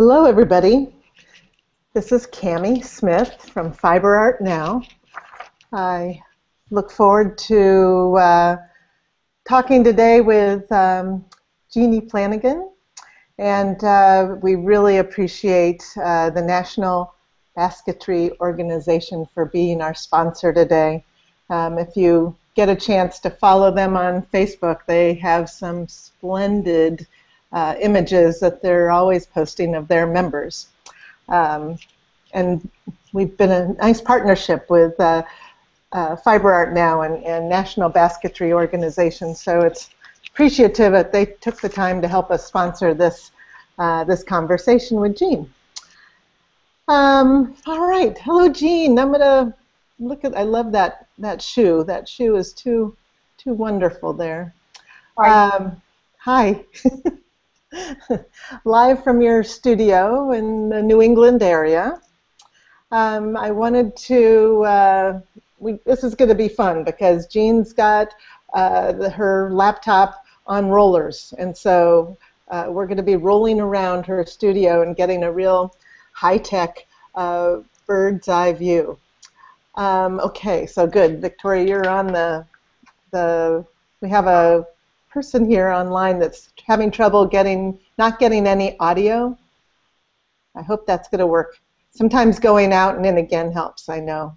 Hello, everybody. This is Cami Smith from Fiber Art Now. I look forward to uh, talking today with um, Jeanne Flanagan, and uh, we really appreciate uh, the National Basketry Organization for being our sponsor today. Um, if you get a chance to follow them on Facebook, they have some splendid uh, images that they're always posting of their members. Um, and we've been a nice partnership with uh, uh, Fiber Art Now and, and National Basketry Organization, so it's appreciative that they took the time to help us sponsor this, uh, this conversation with Jean. Um, all right, hello Jean. I'm gonna look at. I love that that shoe. That shoe is too too wonderful there. Hi. Um, hi. live from your studio in the New England area. Um, I wanted to, uh, we, this is going to be fun because Jean's got uh, the, her laptop on rollers, and so uh, we're going to be rolling around her studio and getting a real high-tech uh, bird's eye view. Um, okay, so good. Victoria, you're on the, the, we have a person here online that's having trouble getting, not getting any audio. I hope that's going to work. Sometimes going out and in again helps, I know.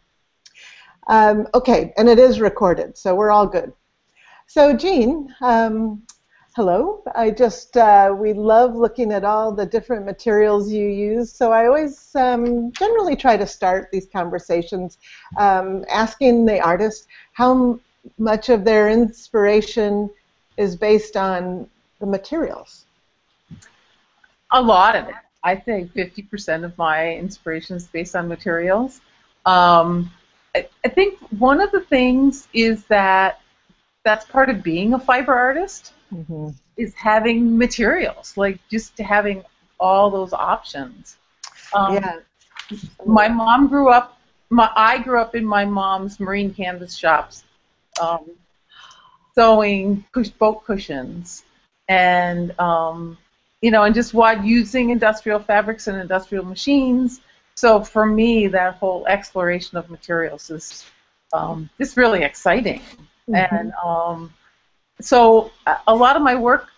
Um, okay, and it is recorded, so we're all good. So Jean, um, hello. I just, uh, we love looking at all the different materials you use, so I always um, generally try to start these conversations um, asking the artist how much of their inspiration is based on the materials. A lot of it. I think 50% of my inspiration is based on materials. Um, I, I think one of the things is that that's part of being a fiber artist Mm-hmm. is having materials, like just having all those options. Um, yeah. My mom grew up. My I grew up in my mom's marine canvas shops, um, sewing push boat cushions, and um, you know, and just what using industrial fabrics and industrial machines. So for me, that whole exploration of materials is um, just really exciting, Mhm. and um, so a- a lot of my work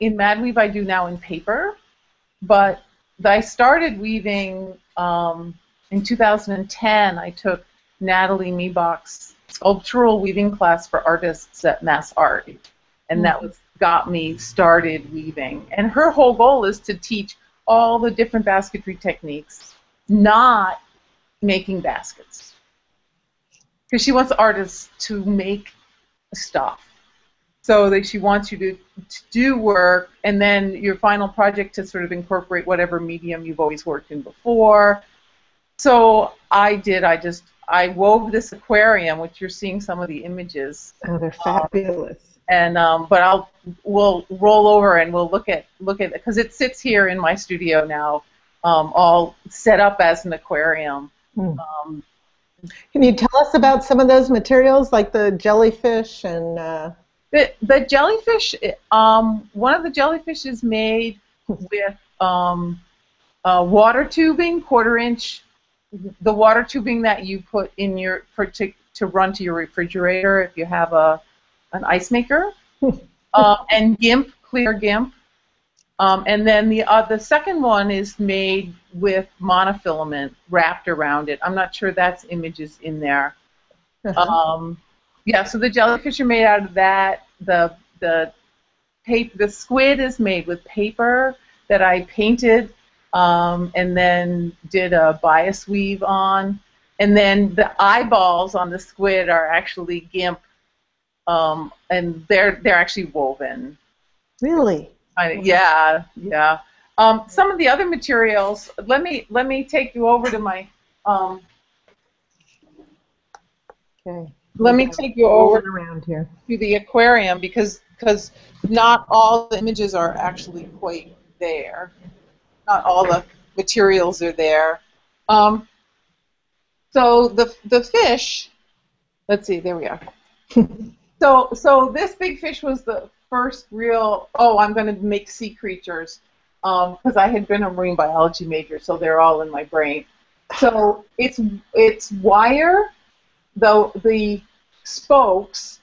in Mad Weave I do now in paper, but I started weaving um, in 2010. I took Nathalie Miebach's sculptural weaving class for artists at Mass Art, and that mm-hmm. was got me started weaving. And her whole goal is to teach all the different basketry techniques, not making baskets, because she wants artists to make stuff. So that she wants you to, to do work, and then your final project to sort of incorporate whatever medium you've always worked in before. So I did. I just I wove this aquarium, which you're seeing some of the images, Oh, they're fabulous. and um, but I'll we'll roll over and we'll look at look at because it sits here in my studio now, um, all set up as an aquarium. Hmm. Um, Can you tell us about some of those materials, like the jellyfish and? Uh, The, the jellyfish, um, one of the jellyfish is made with um, uh, water tubing, quarter inch, the water tubing that you put in your for to, to run to your refrigerator if you have a an ice maker, uh, and GIMP, clear GIMP. Um, and then the uh, the second one is made with monofilament wrapped around it. I'm not sure that's images in there. Um, yeah, so the jellyfish are made out of that. The the tape, the squid is made with paper that I painted um, and then did a bias weave on. And then the eyeballs on the squid are actually gimp, um, and they're they're actually woven. really? I, yeah, yeah. Um, some of the other materials. Let me let me take you over to my. Um, Okay. let me take you over around here. to the aquarium because because not all the images are actually quite there. Not all the materials are there. Um, so the the fish. Let's see. There we are. so so this big fish was the first real. Oh, I'm going to make sea creatures. because I had been a marine biology major, so they're all in my brain. So it's it's wire, though the spokes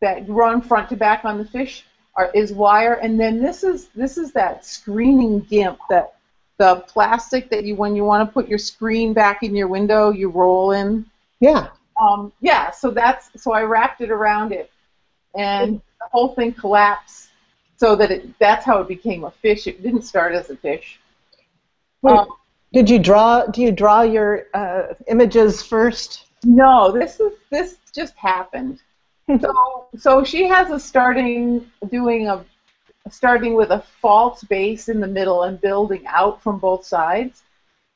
that run front to back on the fish are is wire, and then this is this is that screening gimp that the plastic that you when you want to put your screen back in your window you roll in. Yeah. Um, yeah. So that's so I wrapped it around it, and the whole thing collapsed so that it that's how it became a fish. It didn't start as a fish. Wait, Um, did you draw? Do you draw your uh, images first? No, this is this just happened. So so she has a starting doing a starting with a false base in the middle and building out from both sides.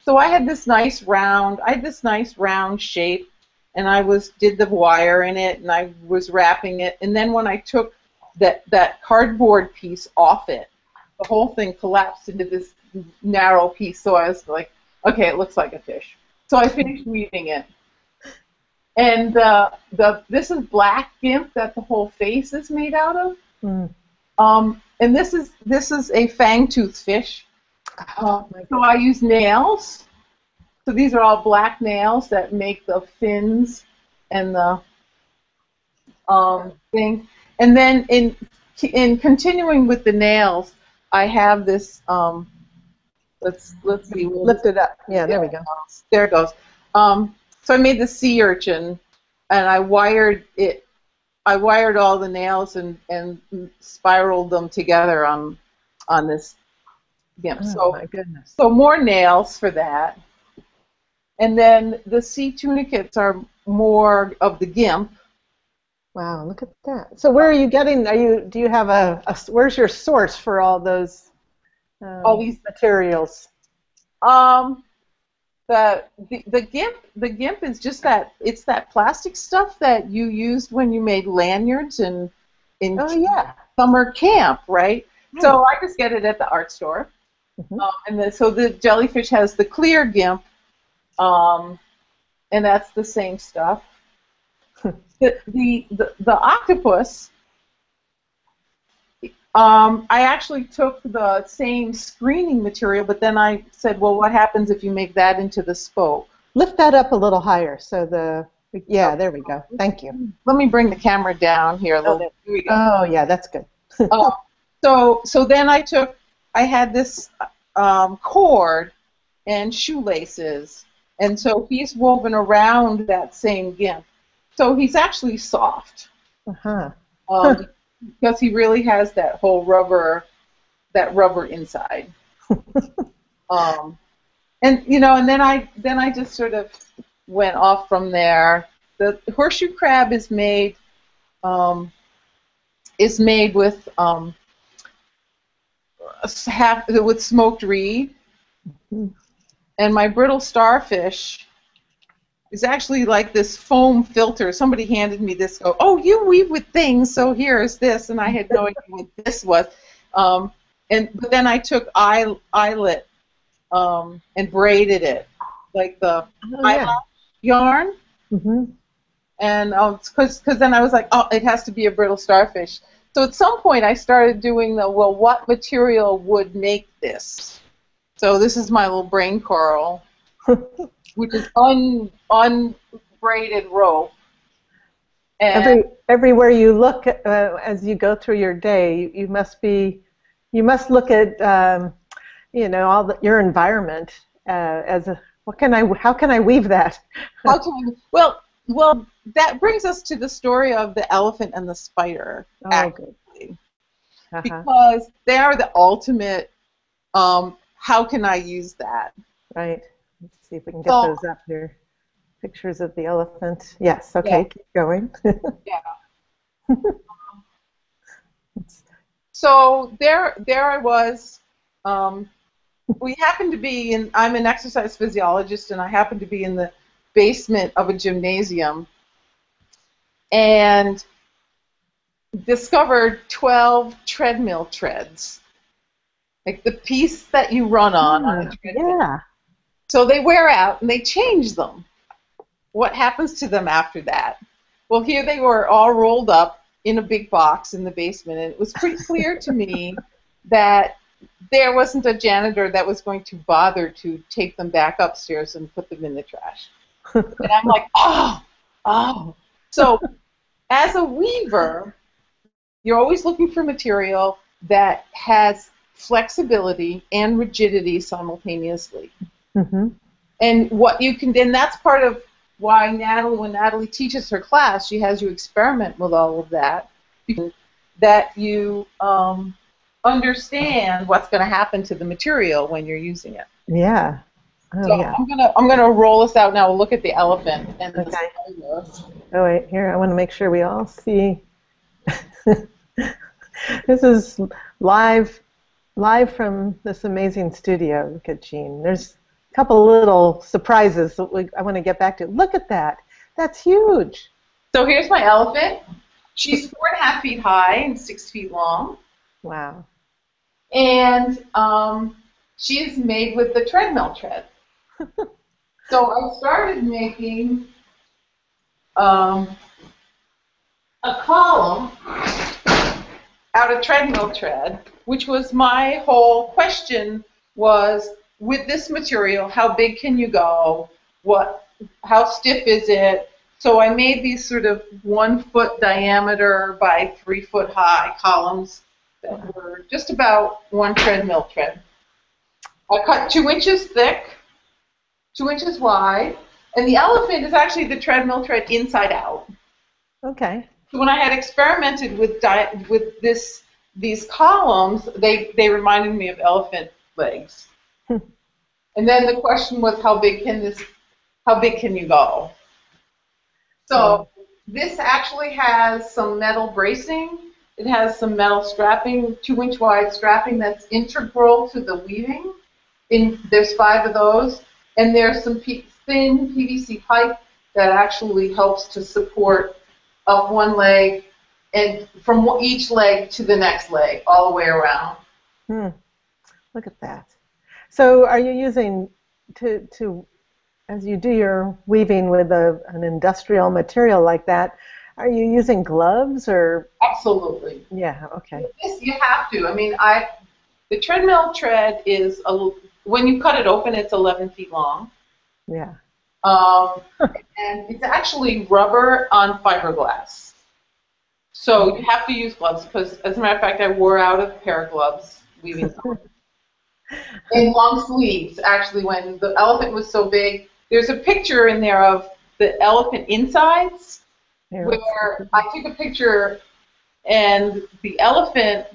So I had this nice round I had this nice round shape and I was did the wire in it and I was wrapping it and then when I took that that cardboard piece off it, the whole thing collapsed into this narrow piece so I was like, okay, it looks like a fish. So I finished weaving it. And the the this is black gimp that the whole face is made out of. Hmm. Um, and this is this is a fang-tooth fish. Uh, so I use nails. So these are all black nails that make the fins and the um, thing. And then in in continuing with the nails, I have this. Um, let's let's see. Lift it up. Yeah, there we go. there it goes. Um, so I made the sea urchin, and I wired it. I wired all the nails and, and spiraled them together on on this gimp. Oh so my goodness. so more nails for that. And then the sea tunicates are more of the gimp. Wow, look at that. So where are you getting? Are you? Do you have a? a where's your source for all those? Um, All these materials. Um, the, the the gimp the gimp is just that it's that plastic stuff that you used when you made lanyards and in Oh yeah. summer camp, right? So I just get it at the art store. Mhm. Um, and the, so the jellyfish has the clear gimp, um, and that's the same stuff. the, the, the, the octopus, um, I actually took the same screening material, but then I said, well, what happens if you make that into the spoke? Lift that up a little higher so the. Yeah, there we go. Thank you. Let me bring the camera down here a little bit. Here. Oh yeah, that's good. Oh, so so then I took I had this um, cord and shoelaces, and so he's woven around that same gimp. So he's actually soft Uh huh. um, because he really has that whole rubber that rubber inside. um, and you know, and then I then I just sort of went off from there. The horseshoe crab is made um, is made with um, half with smoked reed, Mhm. and my brittle starfish is actually like this foam filter. Somebody handed me this. Go, oh, you weave with things, so here's this, and I had no idea what this was. Um, and but then I took eye, eyelet um, and braided it like the Oh, yeah. eyelash yarn. hmm and because because then I was like, oh, it has to be a brittle starfish. So at some point I started doing the well, what material would make this? So this is my little brain coral, which is un unbraided rope. And Every everywhere you look uh, as you go through your day, you, you must be, you must look at, um, you know, all the, your environment uh, as a. What can I? How can I weave that? how can we, well well that brings us to the story of the elephant and the spider. Oh, actually. Uh-huh. Because they are the ultimate. Um, how can I use that? Right. See if we can get So- those up here. Pictures of the elephant. Yes. Okay. Yeah. Keep going. Yeah. So there, there I was. Um, we happened to be in. I'm an exercise physiologist, and I happened to be in the basement of a gymnasium, and discovered 12 treadmill treads, like the piece that you run on. on a treadmill. yeah. So they wear out and they change them. What happens to them after that? Well, here they were all rolled up in a big box in the basement, and it was pretty clear to me that there wasn't a janitor that was going to bother to take them back upstairs and put them in the trash. and I'm like, oh, oh. So as a weaver, you're always looking for material that has flexibility and rigidity simultaneously. Mm-hmm. And what you can, then that's part of why Nathalie, when Nathalie teaches her class, she has you experiment with all of that, that you um, understand what's going to happen to the material when you're using it. Yeah. Oh, so yeah. I'm gonna I'm gonna roll this out now. We'll look at the elephant and the spider. Oh wait, here I want to make sure we all see. this is live, live from this amazing studio. Look at Jean. There's couple little surprises that we, I want to get back to. Look at that. That's huge. So here's my elephant. She's four and a half feet high and six feet long, Wow. and um, she is made with the treadmill tread. so I started making um, a column out of treadmill tread, which was my whole question was with this material, how big can you go? What, how stiff is it? So I made these sort of one foot diameter by three foot high columns that were just about one treadmill tread. I cut two inches thick, two inches wide, and the elephant is actually the treadmill tread inside out. Okay. So when I had experimented with di- with this these columns, they they reminded me of elephant legs. And then the question was, how big can this? How big can you go? So this actually has some metal bracing. It has some metal strapping, two inch wide strapping that's integral to the weaving. In there's five of those, and there's some P- thin PVC pipe that actually helps to support up one leg and from each leg to the next leg, all the way around. Hmm. Look at that. So, are you using to to as you do your weaving with a, an industrial material like that? Are you using gloves or? Absolutely. Yeah. Okay. This you have to. I mean, I the treadmill tread is a, when you cut it open, it's 11 feet long, Yeah. um, and it's actually rubber on fiberglass. So you have to use gloves because, as a matter of fact, I wore out a pair of gloves weaving. in long sleeves, actually, when the elephant was so big. There's a picture in there of the elephant insides Here, where I took a picture and the elephant.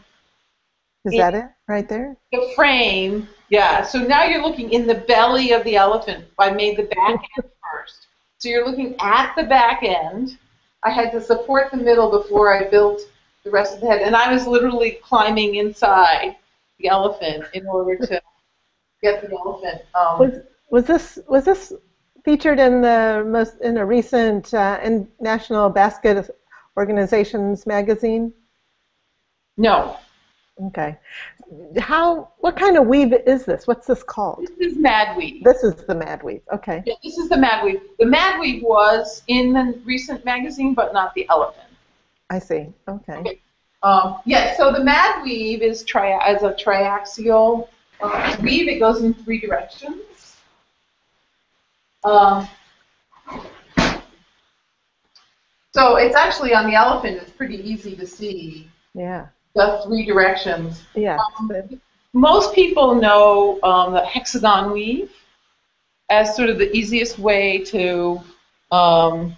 Is that it right there? the frame, yeah, so now you're looking in the belly of the elephant. I made the back end first. So you're looking at the back end. I had to support the middle before I built the rest of the head. And I was literally climbing inside the elephant in order to get the elephant. Um, Was was this was this featured in the most in a recent uh, in National Basket Organizations magazine? no, Okay. How? What kind of weave is this? What's this called? this is Madweave. This is the Mad Weave. Okay. Yeah, this is the Madweave. The Madweave was in the recent magazine, but not the elephant. I see. Okay. Okay. Um, yeah, so the Mad Weave is tri- as a triaxial uh, weave. It goes in three directions. Um, so it's actually on the elephant. It's pretty easy to see Yeah. the three directions. Yeah. Um, most people know um, the hexagon weave as sort of the easiest way to um,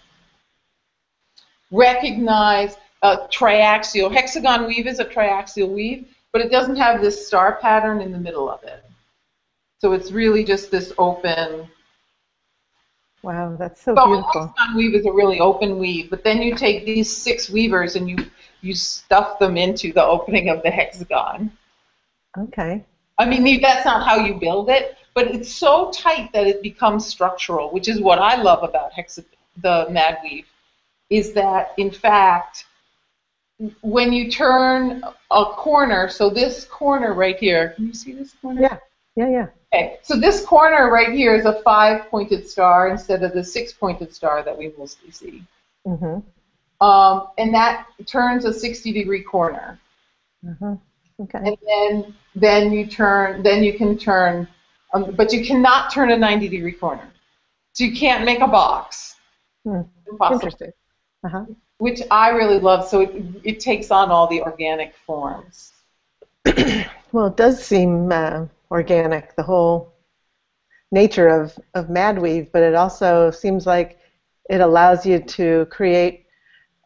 recognize a triaxial. Hexagon weave is a triaxial weave, but it doesn't have this star pattern in the middle of it. So it's really just this open. Wow, that's so So beautiful. hexagon weave is a really open weave, but then you take these six weavers and you you stuff them into the opening of the hexagon. Okay. I mean, that's not how you build it, but it's so tight that it becomes structural, which is what I love about hexa- the Mad Weave, is that in fact, when you turn a corner, so this corner right here, can you see this corner? Yeah. Yeah. Yeah. Okay, so this corner right here is a five-pointed star instead of the six-pointed star that we mostly see. Mhm. Um, and that turns a 60-degree corner. Mhm. Okay. and then then you turn then you can turn um, but you cannot turn a 90 degree corner so you can't make a box Hmm. Impossible. Interesting. Uh-huh. Which i really love so it, it takes on all the organic forms Well, it does seem uh, organic, the whole nature of, of Madweave, but it also seems like it allows you to create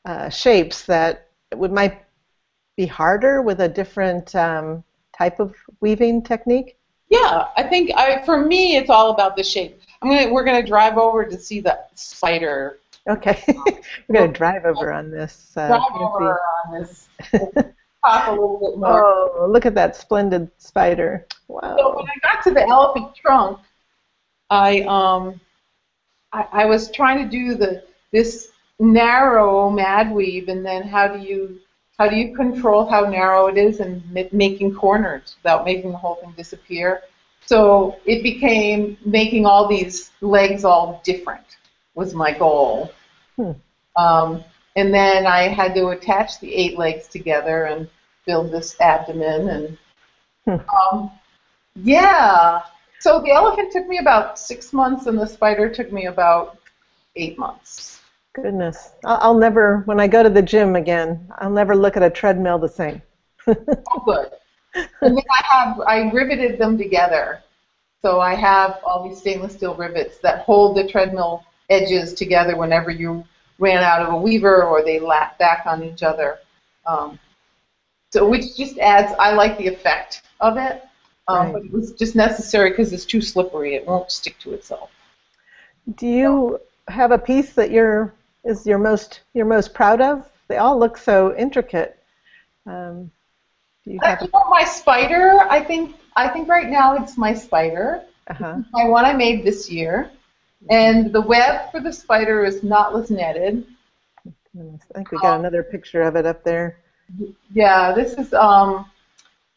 uh, shapes that would might be harder with a different um, type of weaving technique. yeah i think I, for me it's all about the shape i'm gonna we're gonna drive over to see the spider Okay, we're going to drive over on this. Uh, drive over on this talk a little bit more Oh, look at that splendid spider! Wow. So when I got to the elephant trunk, I um, I, I was trying to do the this narrow mad weave, and then how do you how do you control how narrow it is and ma- making corners without making the whole thing disappear? So it became making all these legs all different was my goal. Hmm. Um, and then I had to attach the eight legs together and build this abdomen and Hmm. um, yeah. So the elephant took me about six months, and the spider took me about eight months. Goodness, I'll, never. When I go to the gym again, I'll never look at a treadmill the same. Oh, good. and then I have I riveted them together. So I have all these stainless steel rivets that hold the treadmill edges together whenever you ran out of a weaver or they lap back on each other. Um, so which just adds. I like the effect of it, um, Right. but it was just necessary because it's too slippery. It won't stick to itself. Do you have a piece that you're is your most you're most proud of? They all look so intricate. Um, do you Uh, you know, my spider. I think I think right now it's my spider. Uh-huh. My one I made this year, and the web for the spider is knotless netted. I think we got another picture of it up there. Yeah, this is um,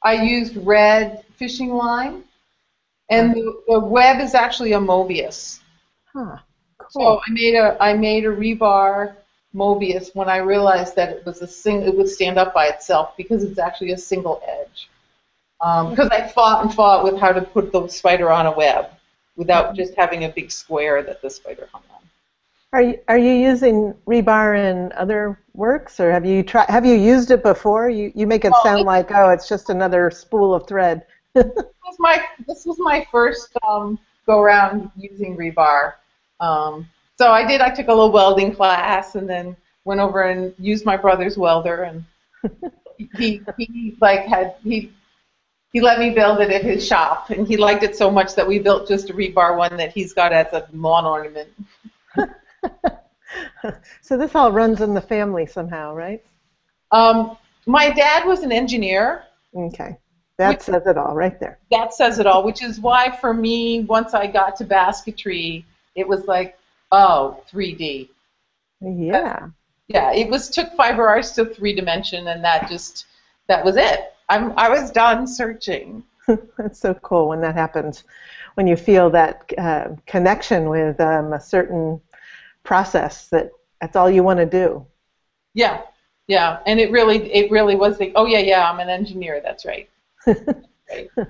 I used red fishing line, and the, the web is actually a Mobius. Huh. cool. So I made a I made a rebar Mobius when I realized that it was a sing it would stand up by itself because it's actually a single edge. Um, because I fought and fought with how to put the spider on a web without just having a big square that the spider hung on. Are you are you using rebar in other works, or have you tried? Have you used it before? You you make it Oh, sound like oh, it's just another spool of thread. This was my this was my first um, go around using rebar. Um, so I did. I took a little welding class and then went over and used my brother's welder and he he like had he he let me build it at his shop and he liked it so much that we built just a rebar one that he's got as a lawn ornament. so this all runs in the family somehow, right? Um, my dad was an engineer. Okay, that says it all right there. that says it all, which is why for me, once I got to basketry, it was like, oh, 3D. Yeah. Yeah, it was took fiber arts to three dimension, and that just that was it. I'm I was done searching. That's so cool when that happens, when you feel that uh, connection with um, a certain process that that's all you want to do. Yeah, yeah, and it really it really was the oh yeah yeah I'm an engineer. That's right. right.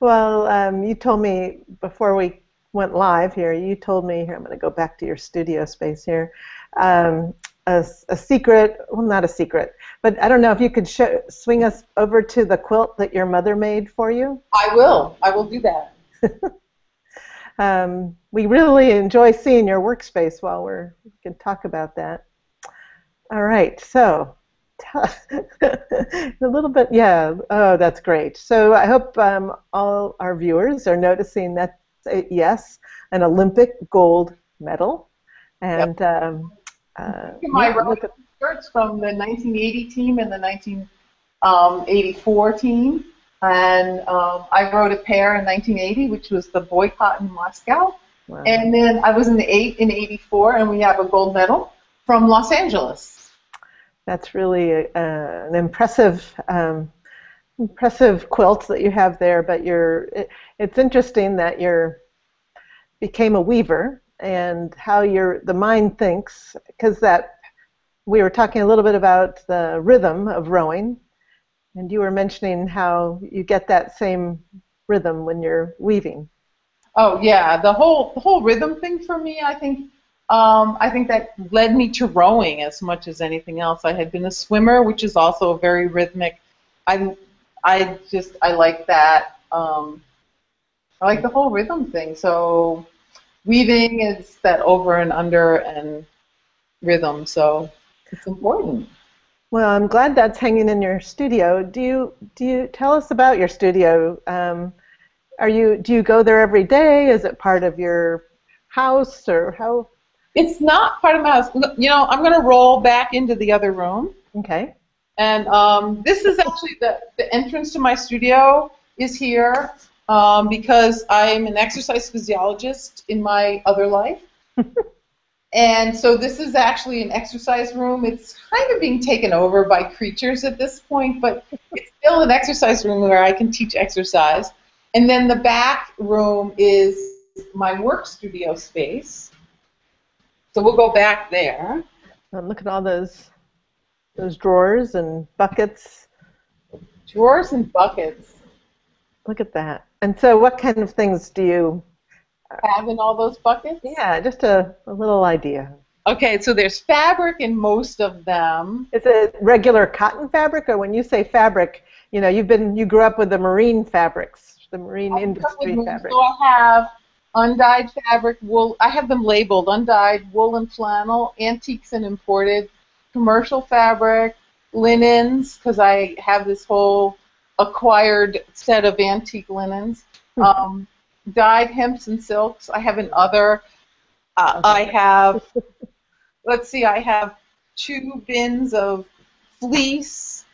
Well, um, you told me before we went live here, you told me, here, I'm going to go back to your studio space here, um, a, a secret, well, not a secret, but I don't know if you could show, swing us over to the quilt that your mother made for you. I will. I will do that. Um, we really enjoy seeing your workspace while we're, we can talk about that. All right, so a little bit, yeah, oh, that's great. So I hope um, all our viewers are noticing that, yes, an Olympic gold medal. And um, uh, My yeah, at- shirts from the 1980 team and the 1984 team. And um, I wrote a pair in 1980, which was the boycott in Moscow. wow. And then I was in the eight in '84, and we have a gold medal from Los Angeles. That's really a, uh, an impressive, um, impressive quilt that you have there. But you're, it, it's interesting that you're became a weaver and how your the mind thinks because that we were talking a little bit about the rhythm of rowing And you were mentioning how you get that same rhythm when you're weaving. Oh yeah, the whole the whole rhythm thing for me, I think um, I think that led me to rowing as much as anything else. I had been a swimmer, which is also a very rhythmic. I I just I like that. Um, I like the whole rhythm thing. So weaving is that over and under and rhythm. So it's important. Well, I'm glad that's hanging in your studio. Do you do you tell us about your studio? Um, are you do you go there every day? Is it part of your house or how? It's not part of my house. You know, I'm going to roll back into the other room. Okay. And um, this is actually the, the entrance to my studio is here um, because I'm an exercise physiologist in my other life. and so this is actually an exercise room. It's kind of being taken over by creatures at this point, but it's still an exercise room where I can teach exercise. And then the back room is my work studio space. So we'll go back there. And look at all those those drawers and buckets. Drawers and buckets. Look at that. And so, what kind of things do you uh, have in all those buckets? Yeah, just a, a little idea. Okay, so there's fabric in most of them. Is it regular cotton fabric, or when you say fabric, you know, you've been you grew up with the marine fabrics, the marine I industry fabric. So I have undyed fabric, wool. I have them labeled undyed, wool and flannel, antiques and imported, commercial fabric, linens, because I have this whole acquired set of antique linens, hmm. um, dyed hemps and silks. I have another. Uh, I have, let's see, I have two bins of fleece,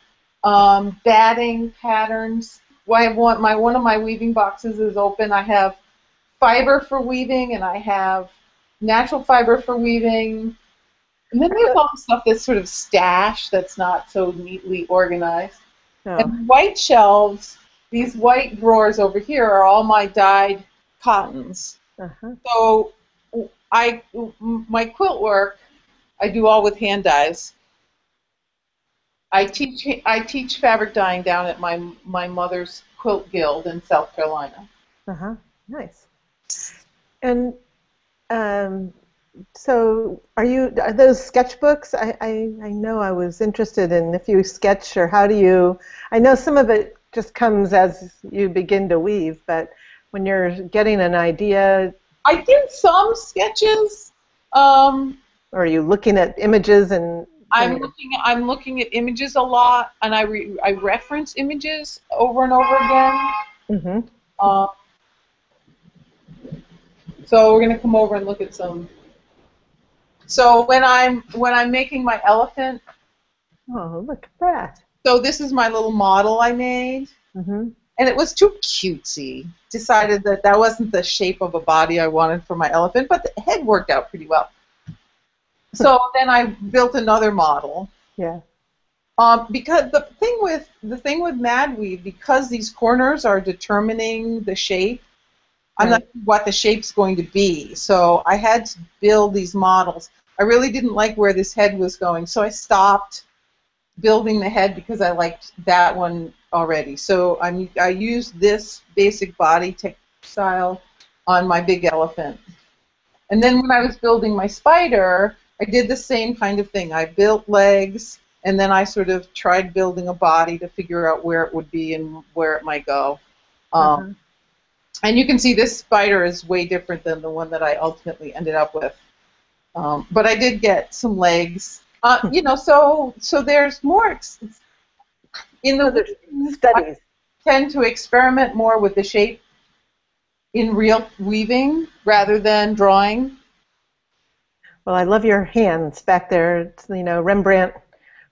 um, batting patterns. I have one, my one of my weaving boxes is open. I have fiber for weaving, and I have natural fiber for weaving. And then there's all the stuff that's sort of stashed that's not so neatly organized. Oh. And white shelves, these white drawers over here are all my dyed cottons. Uh-huh. So I, my quilt work, I do all with hand dyes. I teach I teach fabric dyeing down at my my mother's quilt guild in South Carolina. Uh huh. Nice. And um, so, are you are those sketchbooks? I, I I know I was interested in if you sketch or how do you? I know some of it just comes as you begin to weave, but when you're getting an idea, I did some sketches. Um, or are you looking at images and? I'm looking. I'm looking at images a lot, and I re, I reference images over and over again. Mm-hmm. Uh, so we're going to come over and look at some. So when I'm when I'm making my elephant. Oh, look at that. So this is my little model I made. Mm-hmm. And it was too cutesy. Decided that that wasn't the shape of a body I wanted for my elephant, but the head worked out pretty well. So then I built another model. Yeah. Um, because the thing with the thing with Madweave, because these corners are determining the shape, I'm not sure what the shape's going to be. So I had to build these models. I really didn't like where this head was going, so I stopped building the head because I liked that one already. So I'm, I used this basic body textile on my big elephant. And then when I was building my spider, I did the same kind of thing. I built legs, and then I sort of tried building a body to figure out where it would be and where it might go. Um, uh-huh. And you can see this spider is way different than the one that I ultimately ended up with. Um, but I did get some legs. Uh, you know, so so there's more in the studies. I tend to experiment more with the shape in real weaving rather than drawing. Well, I love your hands back there. It's, you know, Rembrandt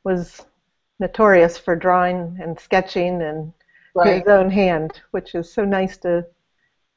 was notorious for drawing and sketching and right. his own hand, which is so nice to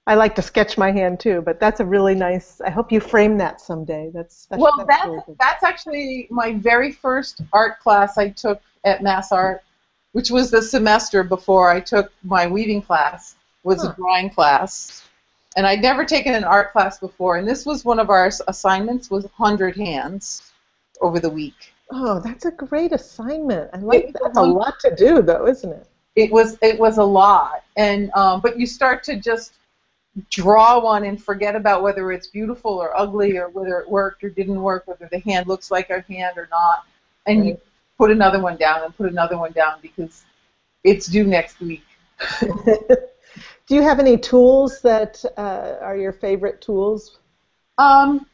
I like to sketch my hand too, but that's a really nice. I hope you frame that someday. That's, that's well, that's that's, really that's actually my very first art class I took at Mass Art, which was the semester before I took my weaving class. Was huh. a drawing class, and I'd never taken an art class before. And this was one of our assignments was 100 hands over the week. Oh, that's a great assignment. I like It- that. A lot to do, though, isn't it? it was it was a lot and um, but you start to just draw one and forget about whether it's beautiful or ugly or whether it worked or didn't work whether the hand looks like a hand or not and you put another one down and put another one down because it's due next week do you have any tools that uh, are your favorite tools? um,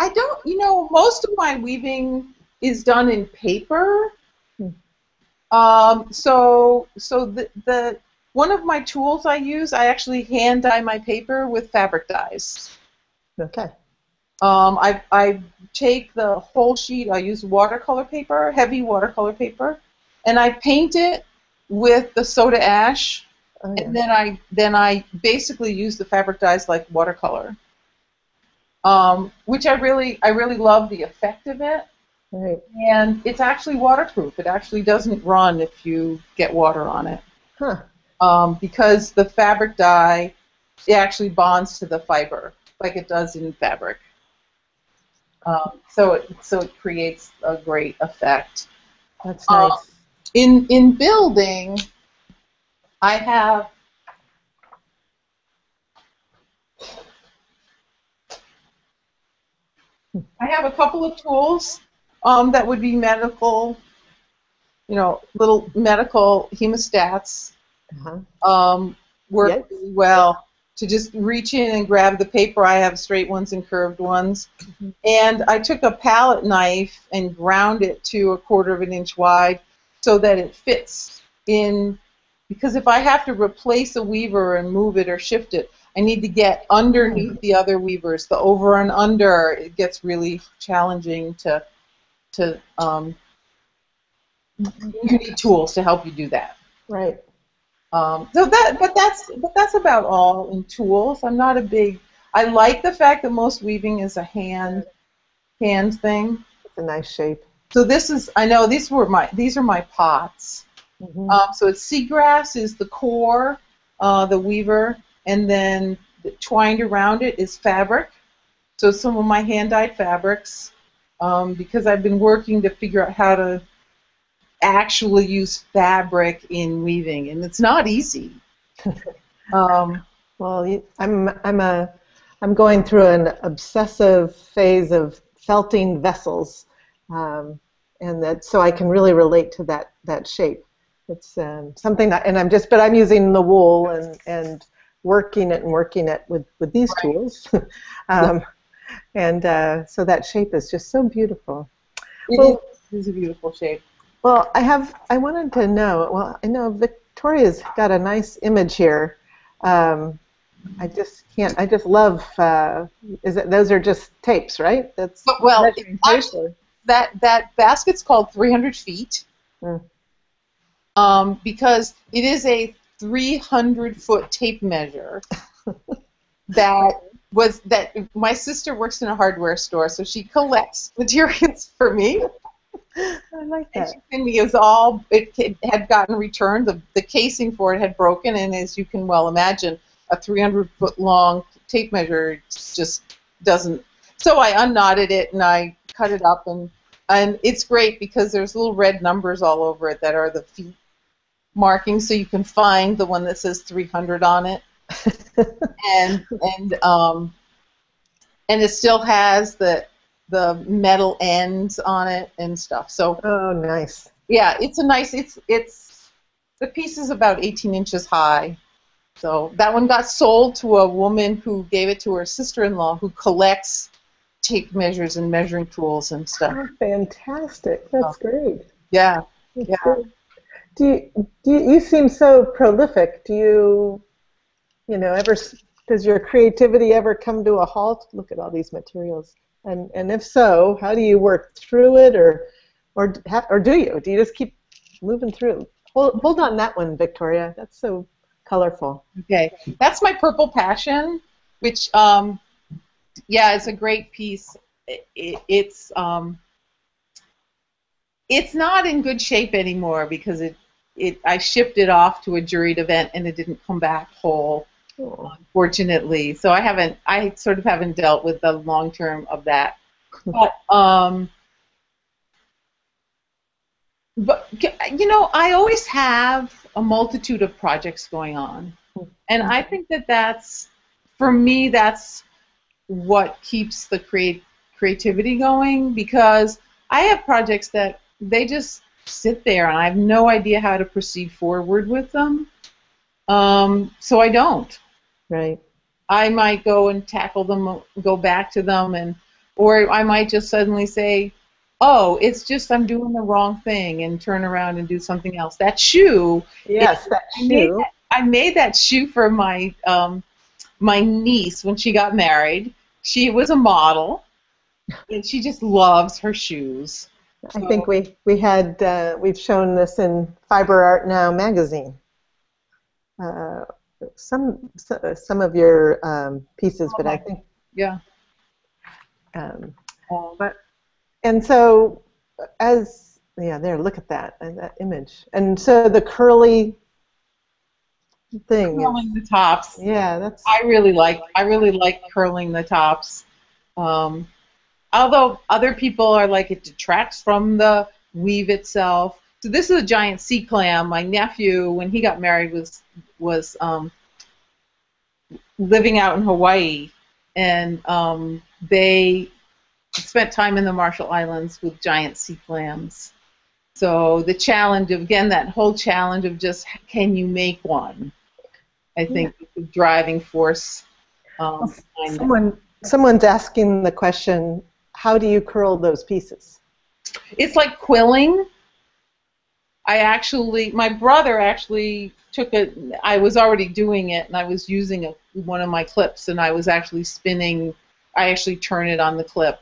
i don't you know most of my weaving is done in paper Hmm. um, so so the, the one of my tools i use i actually hand dye my paper with fabric dyes Okay. Um, I, I take the whole sheet, I use watercolor paper, heavy watercolor paper, and I paint it with the soda ash, Oh, yeah. and then I then I basically use the fabric dyes like watercolor. Um, which I really I really love the effect of it, Right. and it's actually waterproof. It actually doesn't run if you get water on it, Huh. Um, because the fabric dye it actually bonds to the fiber like it does in fabric. Um, so it so it creates a great effect. That's nice. In in building, I have I have a couple of tools um, that would be medical, you know, little medical hemostats Uh-huh. um, work Yes. really well to just reach in and grab the paper. I have straight ones and curved ones. And I took a palette knife and ground it to a quarter of an inch wide so that it fits in. Because if I have to replace a weaver and move it or shift it, I need to get underneath the other weavers, the over and under. It gets really challenging to to um, you need tools to help you do that. Right. Um, so that, but that's, but that's about all in tools. I'm not a big. I like the fact that most weaving is a hand, hand thing. It's a nice shape. So this is, I know these were my, these are my pots. Mhm. Um, so it's seagrass is the core, uh, the weaver, and then twined around it is fabric. So some of my hand dyed fabrics, um, because I've been working to figure out how to actually use fabric in weaving, and it's not easy. um, Well, I'm I'm a I'm going through an obsessive phase of felting vessels, um, and that so I can really relate to that that shape. It's um, something that, and I'm just but I'm using the wool and and working it and working it with with these Right. tools, um, and uh, so that shape is just so beautiful. it Well- is a beautiful shape. Well, I have. I wanted to know. Well, I know Victoria's got a nice image here. Um, I just can't. I just love. Uh, is it? Those are just tapes, right? That's But, well, measuring it's tape, or- that that basket's called 300 feet Hmm. um, because it is a 300 foot tape measure that was that my sister works in a hardware store so she collects materials for me I like that. me it was all it, it had gotten returned the, the casing for it had broken and as you can well imagine a 300 foot long tape measure just doesn't so I unknotted it and I cut it up and and it's great because there's little red numbers all over it that are the feet markings so you can find the one that says 300 on it and and um and it still has the the metal ends on it and stuff so oh, nice. yeah it's a nice it's it's the piece is about 18 inches high so that one got sold to a woman who gave it to her sister-in-law who collects tape measures and measuring tools and stuff Oh, fantastic. That's great. yeah That's Yeah. great. Do you, do you, you seem so prolific? Do you, you know, ever does your creativity ever come to a halt? Look at all these materials, and and if so, how do you work through it, or or or do you? Do you just keep moving through? Hold, hold on that one, Victoria. That's so colorful. Okay, that's my purple passion, which um, yeah, it's a great piece. It, it, it's um, it's not in good shape anymore because it it I shipped it off to a juried event and it didn't come back whole, Unfortunately. So I haven't I sort of haven't dealt with the long term of that. But um, but you know, I always have a multitude of projects going on, and I think that that's for me that's what keeps the create creativity going because I have projects that they just sit there and I have no idea how to proceed forward with them. Um, so I don't. Right. I might go and tackle them, go back to them, and or I might just suddenly say, "Oh, it's just I'm doing the wrong thing," and turn around and do something else. That shoe. Yes, that I made shoe. that, I made that shoe for my um, my niece when she got married. She was a model, and she just loves her shoes. I think we we had uh, we've shown this in Fiber Art Now magazine. Uh, some some of your um, pieces, but I think Yeah. um, Um, but and so as yeah there look at that uh, that image and so the curly thing is- curling the tops. yeah that's I really like I really like curling the tops. Um, although other people are like it detracts from the weave itself. So this is a giant sea clam. My nephew, when he got married, was was um, living out in Hawaii, and um, they spent time in the Marshall Islands with giant sea clams. So the challenge of again that whole challenge of just can you make one? I think is the driving force um, someone someone's asking the question how do you curl those pieces It's like quilling. I actually, my brother actually took a. I was already doing it, and I was using a, one of my clips, and I was actually spinning. I actually turn it on the clip.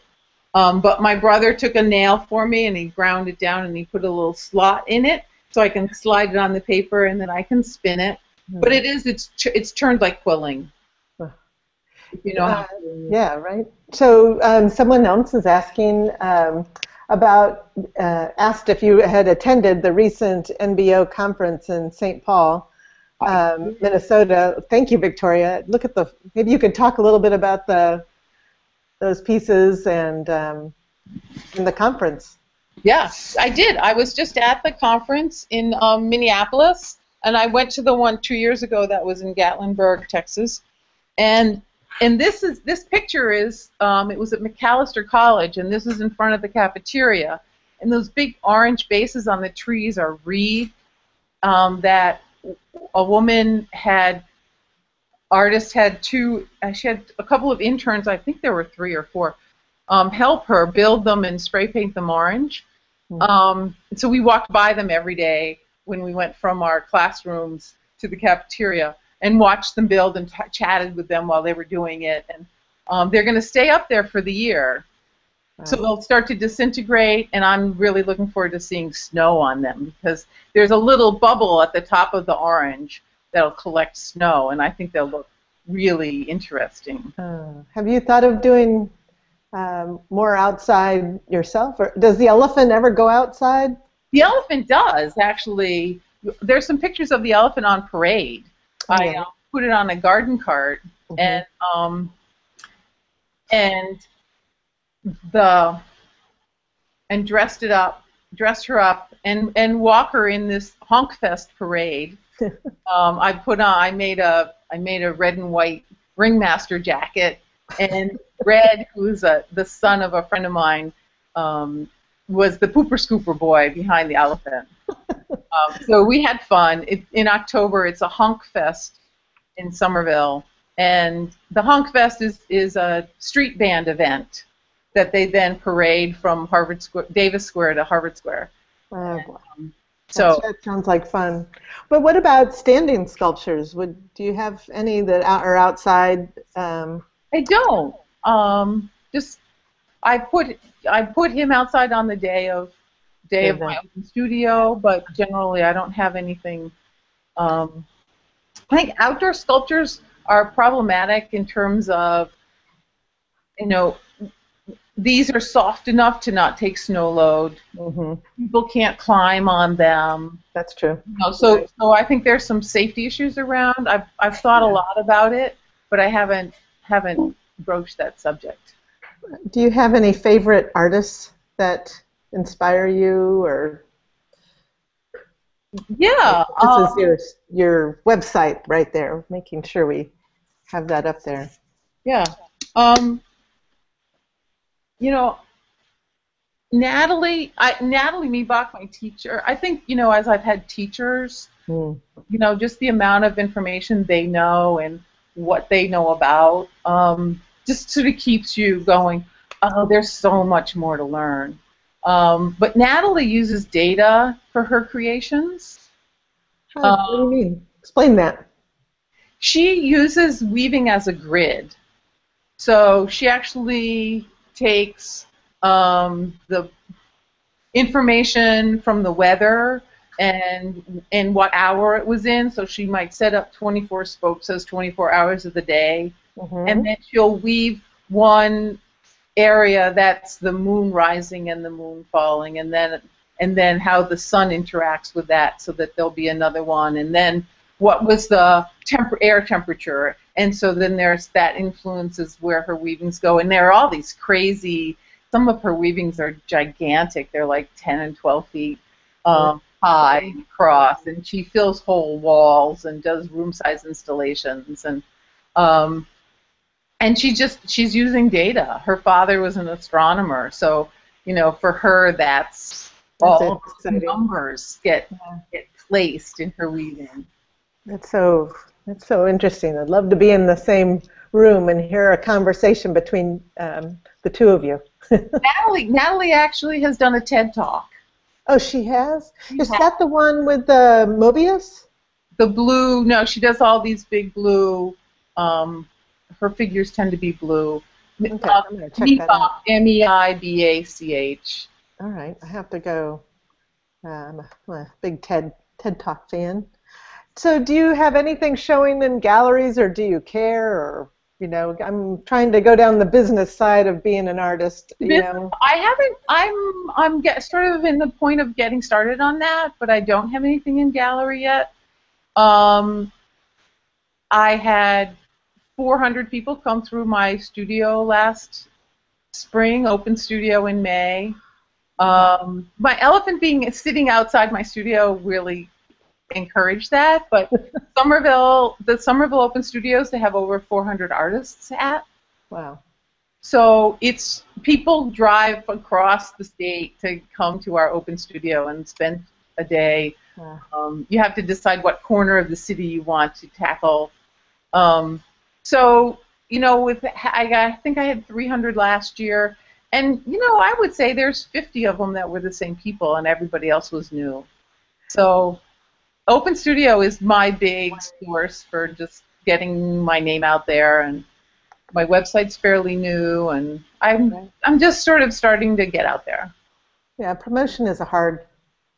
Um, but my brother took a nail for me, and he ground it down, and he put a little slot in it, so I can slide it on the paper, and then I can spin it. But it is, it's it's turned like quilling. You know to- Yeah, right. So um, someone else is asking um, about, uh, asked if you had attended the recent NBO conference in St. Paul, um, Minnesota. Thank you, Victoria. Look at the. Maybe you could talk a little bit about the those pieces and um, and the conference. Yeah, I did. I was just at the conference in um, Minneapolis, and I went to the one two years ago that was in Gatlinburg, Texas. And and this is this picture is um, it was at Macalester College, and this is in front of the cafeteria. And those big orange bases on the trees are wreath um, that a woman had. Artist had two. Uh, she had a couple of interns. I think there were three or four um, help her build them and spray paint them orange. Um, so we walked by them every day when we went from our classrooms to the cafeteria and watched them build and chatted with them while they were doing it. And um, they're going to stay up there for the year. So they'll start to disintegrate, and I'm really looking forward to seeing snow on them because there's a little bubble at the top of the orange that'll collect snow, and I think they'll look really interesting. Uh, have you thought of doing um, more outside yourself, or does the elephant ever go outside? The elephant does actually. There's some pictures of the elephant on parade. I uh, put it on a garden cart Mhm. and um, and the and dressed it up, dressed her up, and and walk her in this honk fest parade. um, I put on. I made a I made a red and white ringmaster jacket, and Red, who's a, the son of a friend of mine, um, was the pooper scooper boy behind the elephant. um, so we had fun. It, in October, it's a honk fest in Somerville, and the honk fest is is a street band event that they then parade from Harvard Square, Davis Square to Harvard Square. Oh, boy. So that sounds like fun. But what about standing sculptures? Would do you have any that out- are outside? Um, I don't. Um, just I put I put him outside on the day of day of my open studio, but generally I don't have anything. Um, I think outdoor sculptures are problematic in terms of you know these are soft enough to not take snow load. mhm, People can't climb on them. That's true. You know, so so I think there's some safety issues around. I've I've thought a lot about it, but I haven't haven't broached that subject. Do you have any favorite artists that inspire you, or Yeah. This um, is your your website right there. Making sure we have that up there. Yeah. Um, you know, Nathalie, I, Nathalie Miebach, my teacher. I think you know, as I've had teachers, Hmm. you know, just the amount of information they know and what they know about, um, just sort of keeps you going. Oh, there's so much more to learn. Um, but Nathalie uses data for her creations. How- what do you mean? Explain that. She uses weaving as a grid. So she actually takes um, the information from the weather and and what hour it was in. So she might set up 24 spokes as 24 hours of the day, Mhm. and then she'll weave one area that's the moon rising and the moon falling, and then and then how the sun interacts with that, so that there'll be another one, and then what was the temper air temperature, and so then there's that influences where her weavings go, and there are all these crazy. Some of her weavings are gigantic; they're like 10 and 12 feet um, high across, and she fills whole walls and does room-size installations, and um, and she just she's using data. Her father was an astronomer, so you know for her that's, That's all the numbers get get placed in her weaving. That's so that's so interesting. I'd love to be in the same room and hear a conversation between um, the two of you. Nathalie Nathalie actually has done a TED talk. oh, she has. She Is has. that the one with the Mobius? The blue no, she does all these big blue. Um, her figures tend to be blue. Okay, Uh, I'm gonna check that out. Miebach, M E I B A C H. All right, I have to go. Um, I'm a big TED TED Talk fan. So, do you have anything showing in galleries, or do you care? Or you know, I'm trying to go down the business side of being an artist. You Business- know, I haven't. I'm. I'm get sort of in the point of getting started on that, but I don't have anything in gallery yet. Um, I had 400 people come through my studio last spring, open studio in May. Um, my elephant being sitting outside my studio really encouraged that, but Somerville, the Somerville Open Studios, they have over 400 artists at. wow. So it's people drive across the state to come to our open studio and spend a day. Wow. Um, you have to decide what corner of the city you want to tackle. Um, so you know, with I, I think I had 300 last year, and you know, I would say there's 50 of them that were the same people, and everybody else was new. So Open Studio is my big source for just getting my name out there and my website's fairly new and I'm I'm just sort of starting to get out there. Yeah, promotion is a hard,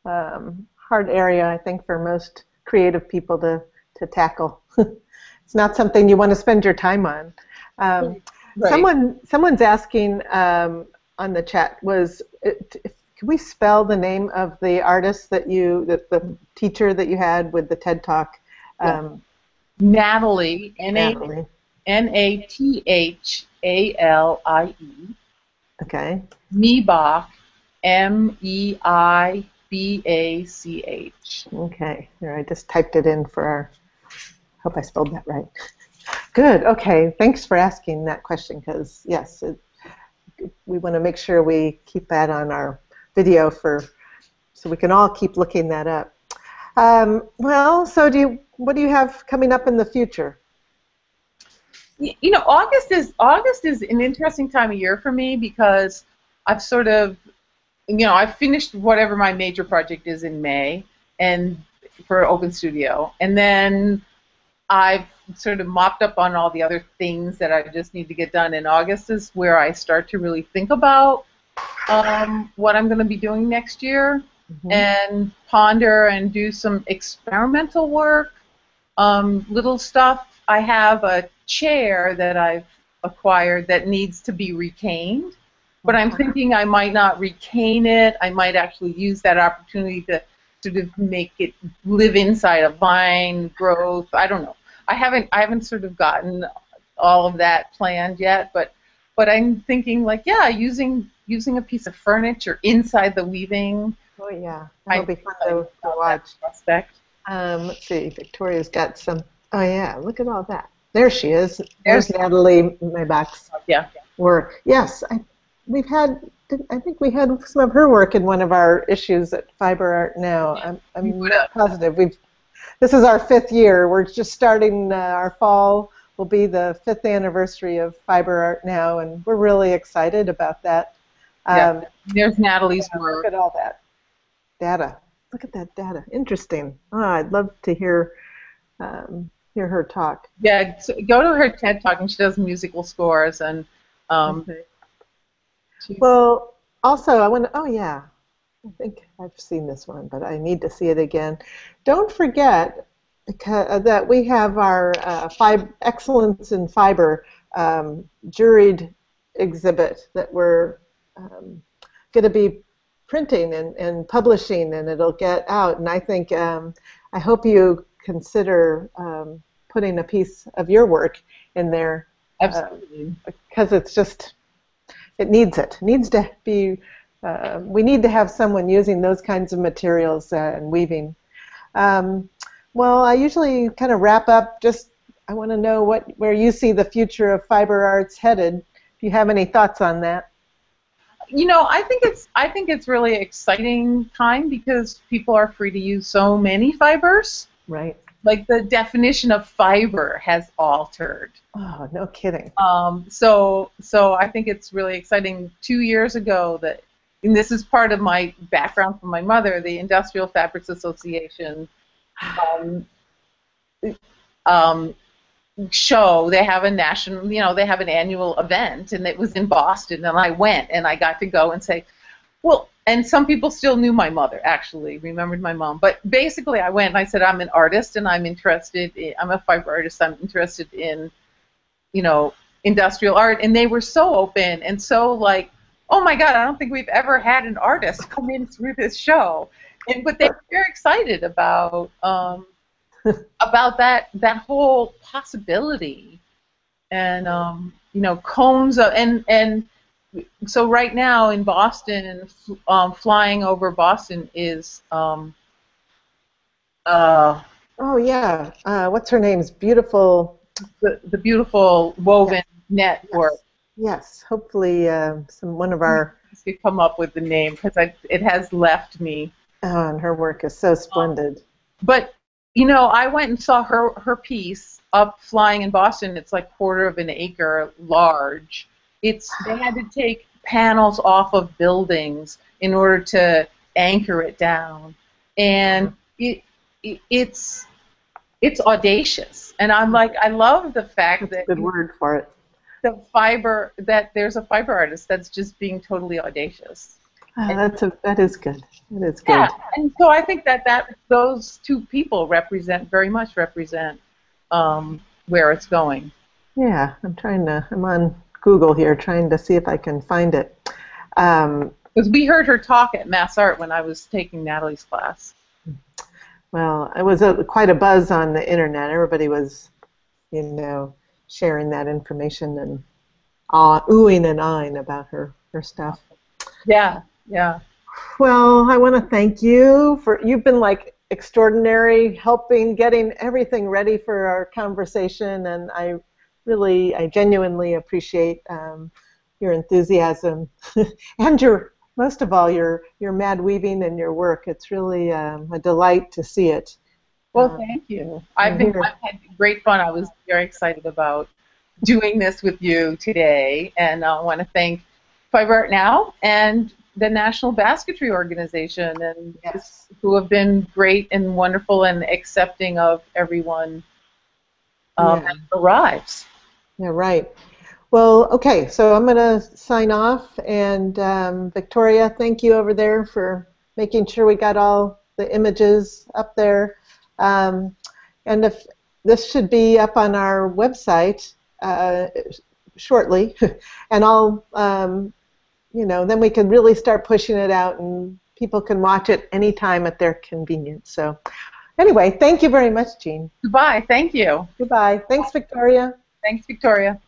um, hard area, I think, for most creative people to, to tackle. it's not something you want to spend your time on. Um, Right. Someone, someone's asking um, on the chat was, it, can we spell the name of the artist that you, the, the teacher that you had with the TED Talk? Um, Nathalie N A. N A T H A L I E Okay. Miebach M E I B A C H. Okay, here I just typed it in for our. Hope I spelled that right. Good. Okay. Thanks for asking that question because yes, it, we want to make sure we keep that on our video for so we can all keep looking that up. Um, well, so do you? What do you have coming up in the future? You know, August is August is an interesting time of year for me because I've sort of, you know, I've finished whatever my major project is in May, and for Open Studio, and then I've sort of mopped up on all the other things that I just need to get done. In August is where I start to really think about um, what I'm going to be doing next year and ponder and do some experimental work, um, little stuff. I have a chair that I've acquired that needs to be recaned, but I'm thinking I might not recane it. I might actually use that opportunity to sort of make it live inside a vine growth. I don't know. I haven't I haven't sort of gotten all of that planned yet, but but I'm thinking like yeah, using using a piece of furniture inside the weaving Oh yeah, that'll be fun to, watch. Prospect. Um, let's see, Victoria's got some. Oh yeah, look at all that. There she is. There's There's- Nathalie Miebach's Yeah. work. Yes, I, we've had. I think we had some of her work in one of our issues at Fiber Art Now. I'm, I'm have. positive. We've. This is our fifth year. We're just starting uh, our fall. Will be the fifth anniversary of Fiber Art Now, and we're really excited about that. Yeah. Um, There's Nathalie's yeah, work. Look at all that data. Look at that data. Interesting. Oh, I'd love to hear um, hear her talk. Yeah, so go to her TED Talk, and she does musical scores, and um, she's- Well, also I want to. Oh yeah, I think I've seen this one, but I need to see it again. Don't forget that we have our uh, fib- excellence in fiber um, juried exhibit that we're um, going to be printing and, and publishing, and it'll get out. And I think um, I hope you consider um, putting a piece of your work in there absolutely. because it's just it needs it. It needs to be. Uh, we need to have someone using those kinds of materials uh, and weaving. Um, well, I usually kind of wrap up. Just I want to know what where you see the future of fiber arts headed. If you have any thoughts on that. you know, I think it's I think it's really exciting time because people are free to use so many fibers. Right. Like the definition of fiber has altered. Oh, no kidding. Um, so so I think it's really exciting. Two years ago, that and this is part of my background from my mother, the Industrial Fabrics Association. Um, um, show they have a national you know they have an annual event and it was in boston and i went and i got to go and say well and some people still knew my mother actually remembered my mom. But basically i went and i said i'm an artist and i'm interested in, i'm a fiber artist. I'm interested in you know industrial art. And they were so open and so like oh my god i don't think we've ever had an artist come in through this show. And but they were very excited about um, about that that whole possibility. And um, you know cones of, and and so right now in Boston and um, flying over Boston is um, uh, Oh yeah. Uh, what's her name's beautiful. the, the beautiful woven network. Yes. Hopefully, uh, some one of our. Could come up with the name because it has left me. Oh, and her work is so splendid. But you know, I went and saw her her piece up flying in Boston. It's like quarter of an acre large. It's they had to take panels off of buildings in order to anchor it down, and it, it it's it's audacious. And I'm like, I love the fact that's that Good word for it. the fiber that there's a fiber artist that's just being totally audacious. Ah, that's a, that is good. That is good. Yeah, and so I think that, that those two people represent very much represent um, where it's going. Yeah, I'm trying to. I'm on Google here, trying to see if I can find it. Um, Because we heard her talk at Mass Art when I was taking Nathalie's class. well, it was a, quite a buzz on the internet. Everybody was, you know, sharing that information and uh, oohing and eyeing about her her stuff. Yeah, yeah. Well, I want to thank you for you've been like extraordinary helping getting everything ready for our conversation and I really I genuinely appreciate um, your enthusiasm and your most of all your your mad weaving and your work it's really um, a delight to see it Well, Uh, thank you. I've been. I've had great fun. I was very excited about doing this with you today, and I want to thank Fiber Art Now and the National Basketry Organization, and Yes. who have been great and wonderful and accepting of everyone um, Yeah. that arrives. Yeah right well okay so I'm gonna sign off and um, Victoria thank you over there for making sure we got all the images up there um, and if this should be up on our website uh, shortly, and I'll, um, you know, then we can really start pushing it out, and people can watch it anytime at their convenience. So, anyway, thank you very much, Jeanne. Goodbye. Thank you. Goodbye. Thanks, Victoria. Thanks, Victoria.